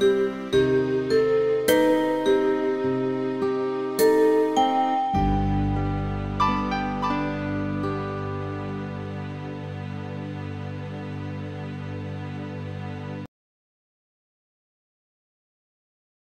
you